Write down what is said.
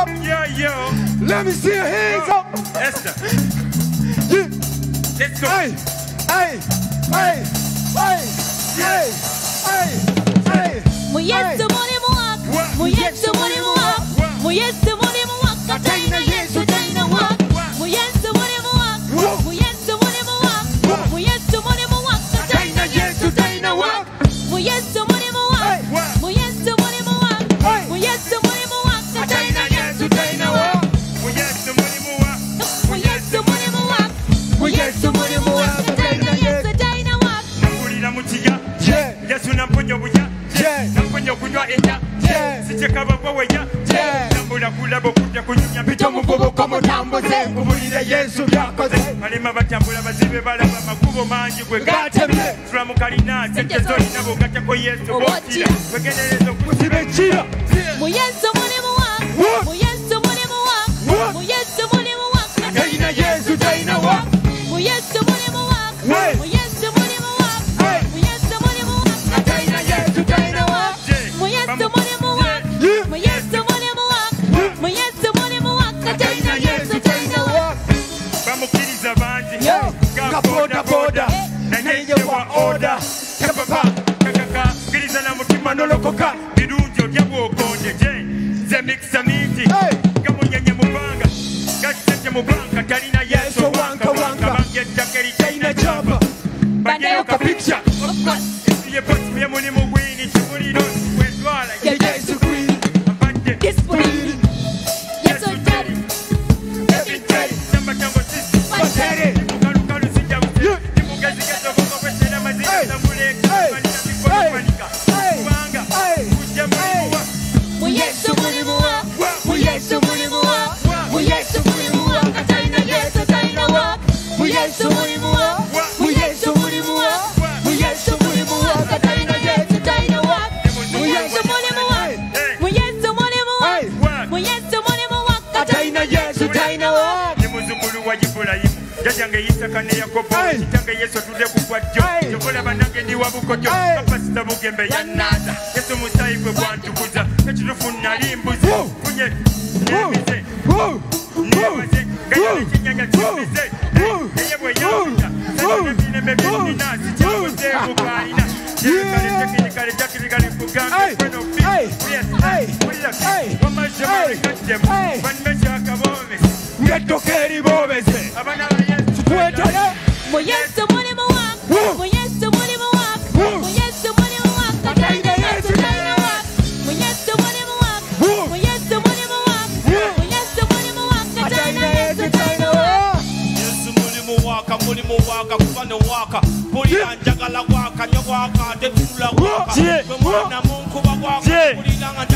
up. Yo, yo. Let me see your hands up. Esther, Yeah. let's go. Hey, hey, hey, hey, hey, hey, Yeah. Sikyekaba gwe wenya. Yeah. Nambula kulaba okujja kunyumya mpita omuvubuka mutambuze nkubulire yesu byakoze balema batambula bazibe balaba amakubo mangi gwe Gatemye. tula mu kalina sente zolina bogatyako yesu botira wegendereza okusiba kibekira Muyesu mulimu wako boda boda. Eh, Naye eh, eh, wa oda kapapa kakaka kkiriza na mutima nolokoka birungi otya bwokonde je. Nze mikisa mingi Hey. gamunyenye mu bbanga gasente mu banka talina yesu Yesu wanka, wanka. bange ettaka taina eritaina chapa. Baddeyo ka picture. Ye post ye mulimu gwini kimuliro wetwala Hey. Jajange isaka ne yakobo Hey. kitange yesu atudde ku kwajjo Hey. tokola bannange ndi wabukojo Hey. kapasita bugembe yanaaza yesu musayi gwe gwantukuza ekitufu nali mbuzi Woo. funye Woo. nemize. Woo. nebaze gayina ekinyanya kimize Woo. naye bwe yawuta sanebinembe byennina sikyabuzeebukalina ah! Yeah. tekinikale mulimu wako Woo. Muyesu mulimu wako Woo. Muyesu mulimu wako Taina Yesu taina wako Muyesu mulimu wako Woo. Muyesu mulimu wako Woo. Muyesu mulimu wako Taina Yesu taina wako yesu mulimu waka mulimu waka kuba ne waka mpulira njagala waka nyo waka ate tunula waka gwe mwana munkuba waka mpulira nga